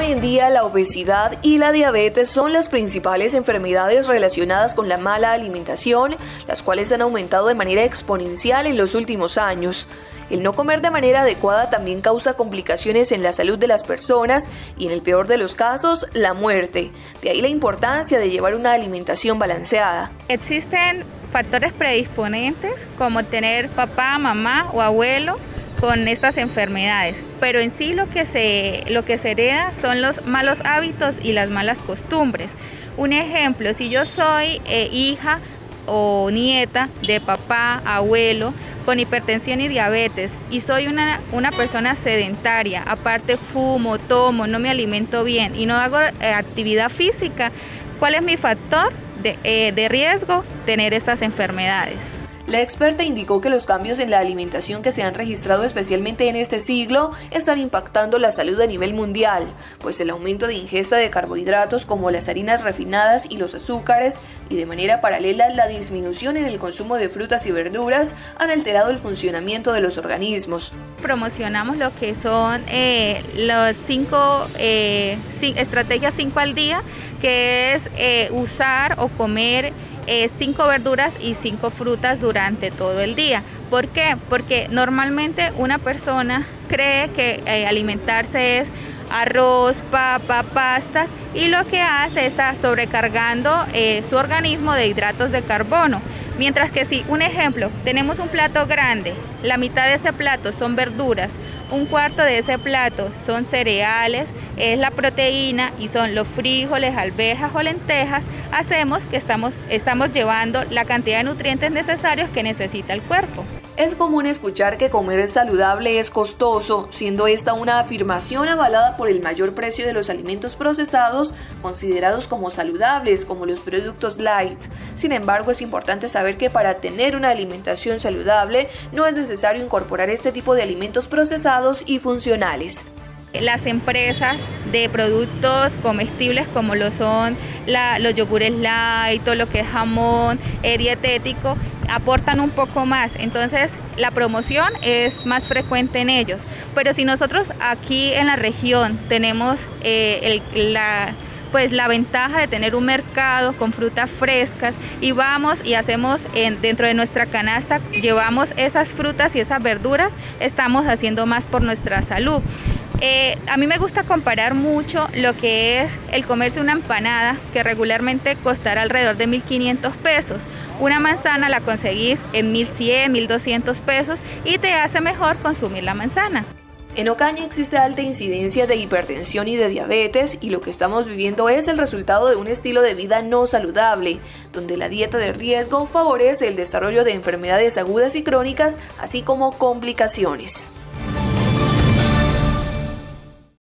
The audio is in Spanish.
Hoy en día la obesidad y la diabetes son las principales enfermedades relacionadas con la mala alimentación, las cuales han aumentado de manera exponencial en los últimos años. El no comer de manera adecuada también causa complicaciones en la salud de las personas y en el peor de los casos, la muerte. De ahí la importancia de llevar una alimentación balanceada. Existen factores predisponentes como tener papá, mamá o abuelo con estas enfermedades, pero en sí lo que se, lo que se hereda son los malos hábitos y las malas costumbres. Un ejemplo, si yo soy eh, hija o nieta de papá, abuelo, con hipertensión y diabetes y soy una, una, persona sedentaria, aparte fumo, tomo, no me alimento bien y no hago eh, actividad física, ¿cuál es mi factor de, eh, de riesgo? Tener estas enfermedades. La experta indicó que los cambios en la alimentación que se han registrado especialmente en este siglo están impactando la salud a nivel mundial, pues el aumento de ingesta de carbohidratos como las harinas refinadas y los azúcares y de manera paralela la disminución en el consumo de frutas y verduras han alterado el funcionamiento de los organismos. Promocionamos lo que son eh, las cinco eh, estrategias 5 al día, que es eh, usar o comer eh, cinco verduras y cinco frutas durante todo el día. ¿Por qué? Porque normalmente una persona cree que eh, alimentarse es arroz, papa, pastas y lo que hace está sobrecargando eh, su organismo de hidratos de carbono. Mientras que si, un ejemplo, tenemos un plato grande, la mitad de ese plato son verduras, un cuarto de ese plato son cereales, es la proteína y son los frijoles, alberjas o lentejas, hacemos que estamos, estamos llevando la cantidad de nutrientes necesarios que necesita el cuerpo. Es común escuchar que comer saludable es costoso, siendo esta una afirmación avalada por el mayor precio de los alimentos procesados considerados como saludables, como los productos light. Sin embargo, es importante saber que para tener una alimentación saludable no es necesario incorporar este tipo de alimentos procesados y funcionales las empresas de productos comestibles como lo son los yogures light, todo lo que es jamón, eh, dietético, aportan un poco más. Entonces la promoción es más frecuente en ellos. Pero si nosotros aquí en la región tenemos eh, la pues la ventaja de tener un mercado con frutas frescas y vamos y hacemos dentro de nuestra canasta, llevamos esas frutas y esas verduras, estamos haciendo más por nuestra salud. Eh, a mí me gusta comparar mucho lo que es el comerse una empanada, que regularmente costará alrededor de 1.500 pesos. Una manzana la conseguís en 1.100, 1.200 pesos y te hace mejor consumir la manzana. En Ocaña existe alta incidencia de hipertensión y de diabetes y lo que estamos viviendo es el resultado de un estilo de vida no saludable, donde la dieta de riesgo favorece el desarrollo de enfermedades agudas y crónicas, así como complicaciones.